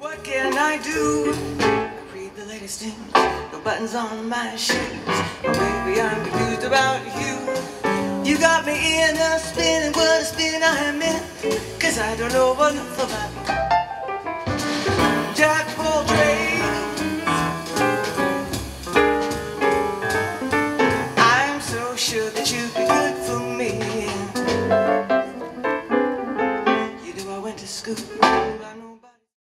What can I do? I read the latest news, no buttons on my shoes. Maybe I'm confused about you. You got me in a spin, and what a spin I am in. Cause I don't know what to about Jack Portrait. I'm so sure that you'd be good for me. You do, I went to school,